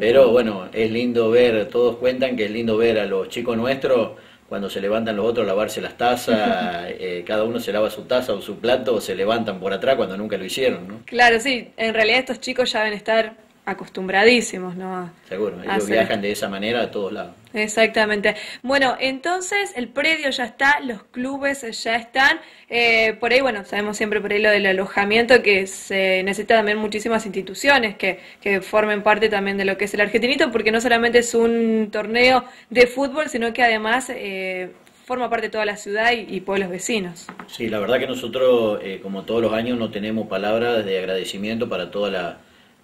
Pero bueno, es lindo ver, todos cuentan que es lindo ver a los chicos nuestros cuando se levantan los otros lavarse las tazas, eh, cada uno se lava su taza o su plato, o se levantan por atrás cuando nunca lo hicieron, ¿no? Claro, sí, en realidad estos chicos ya deben estar acostumbradísimos, ¿no? Seguro, ellos viajan de esa manera a todos lados. Exactamente. Bueno, entonces el predio ya está, los clubes ya están. Eh, por ahí, bueno, sabemos siempre por ahí lo del alojamiento, que se necesita también muchísimas instituciones que, que formen parte también de lo que es el argentinito, porque no solamente es un torneo de fútbol, sino que además eh, forma parte de toda la ciudad y, pueblos vecinos. Sí, la verdad que nosotros, eh, como todos los años, no tenemos palabras de agradecimiento para todas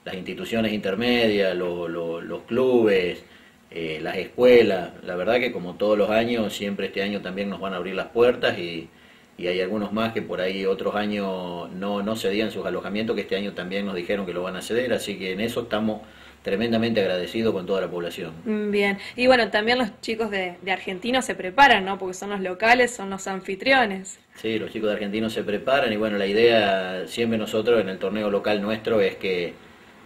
las instituciones intermedias, los clubes eh, las escuelas, la verdad que como todos los años, siempre este año también nos van a abrir las puertas y, hay algunos más que por ahí otros años no, no cedían sus alojamientos, que este año también nos dijeron que lo van a ceder, así que en eso estamos tremendamente agradecidos con toda la población. Mm, bien, y bueno, también los chicos de, de Argentinos se preparan, ¿no? Porque son los locales, son los anfitriones. Sí, los chicos de Argentinos se preparan y bueno, la idea siempre nosotros en el torneo local nuestro es que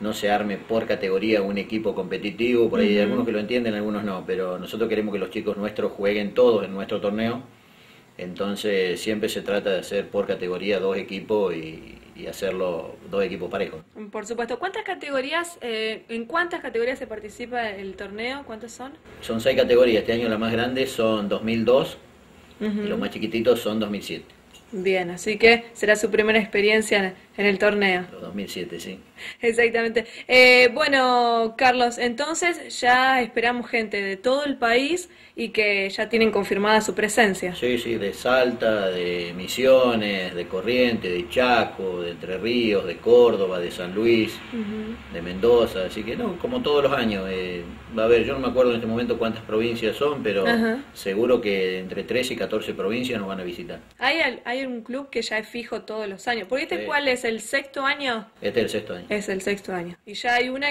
no se arme por categoría un equipo competitivo, por ahí hay algunos que lo entienden, algunos no, pero nosotros queremos que los chicos nuestros jueguen todos en nuestro torneo, entonces siempre se trata de hacer por categoría dos equipos y, hacerlo dos equipos parejos. Por supuesto, ¿cuántas categorías, eh, en cuántas categorías se participa el torneo? ¿Cuántas son? Son seis categorías, este año la más grande son 2002 y los más chiquititos son 2007. Bien, así que será su primera experiencia en el torneo. 2007, sí. Exactamente. Eh, bueno, Carlos, entonces ya esperamos gente de todo el país y que ya tienen confirmada su presencia. Sí, sí, de Salta, de Misiones, de Corrientes, de Chaco, de Entre Ríos, de Córdoba, de San Luis, de Mendoza, así que no, como todos los años. Eh, va a haber, yo no me acuerdo en este momento cuántas provincias son, pero seguro que entre 13 y 14 provincias nos van a visitar. ¿Hay, hay un club que ya es fijo todos los años? ¿Por este cuál es? ¿El sexto año? Este es el sexto año. Es el sexto año. Y ya hay una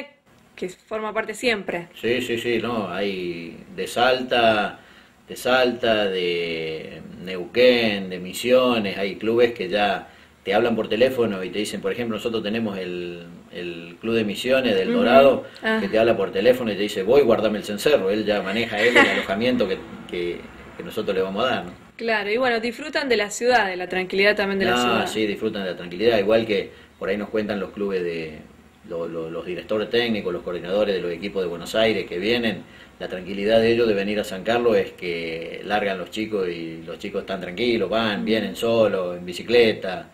que forma parte siempre. Sí, sí, sí, no, hay de Salta, de Salta, de Neuquén, de Misiones, hay clubes que ya te hablan por teléfono y te dicen, por ejemplo, nosotros tenemos el, el Club de Misiones del Dorado, ah. que te habla por teléfono y te dice, voy, guardame el cencerro, él ya maneja él el alojamiento que, que, nosotros le vamos a dar. Claro, y bueno, disfrutan de la ciudad, de la tranquilidad también de la ciudad. Sí, disfrutan de la tranquilidad, igual que por ahí nos cuentan los clubes de, los directores técnicos, los coordinadores de los equipos de Buenos Aires que vienen, la tranquilidad de ellos de venir a San Carlos es que largan los chicos y los chicos están tranquilos, van, vienen solos, en bicicleta,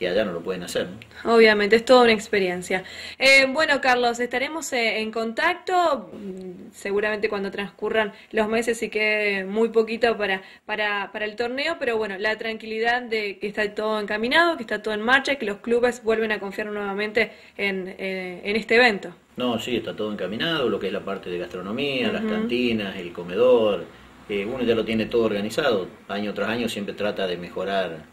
que allá no lo pueden hacer. Obviamente, es toda una experiencia. Eh, bueno, Carlos, estaremos eh, en contacto, mm, seguramente cuando transcurran los meses y quede muy poquito para, para, para el torneo, pero bueno, la tranquilidad de que está todo encaminado, que está todo en marcha, que los clubes vuelven a confiar nuevamente en, eh, en este evento. No, sí, está todo encaminado, lo que es la parte de gastronomía, las cantinas, el comedor, uno ya lo tiene todo organizado, año tras año siempre trata de mejorar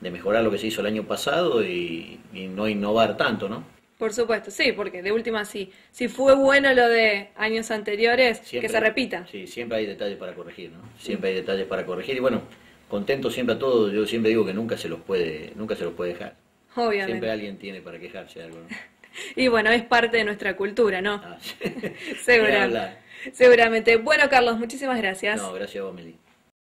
de mejorar lo que se hizo el año pasado y, no innovar tanto, ¿no? Por supuesto, sí, porque de última sí. Si fue bueno lo de años anteriores, que se repita. Sí, siempre hay detalles para corregir, ¿no? Siempre hay detalles para corregir y bueno, contento siempre a todos. Yo siempre digo que nunca se los puede, nunca se los puede dejar. Obviamente. Siempre alguien tiene para quejarse de algo. ¿no? y bueno, es parte de nuestra cultura, ¿no? Ah, seguramente. seguramente. Bueno, Carlos, muchísimas gracias. No, gracias a vos, Meli.